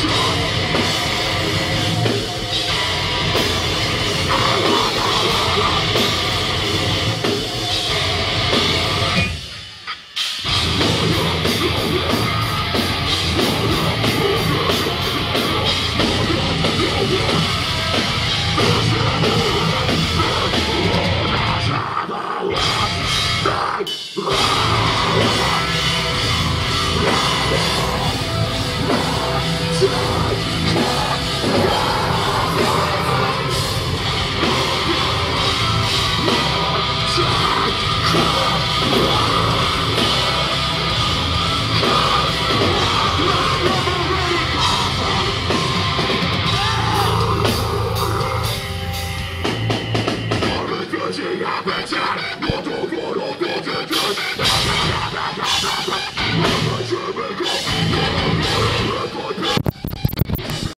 Let's go. 也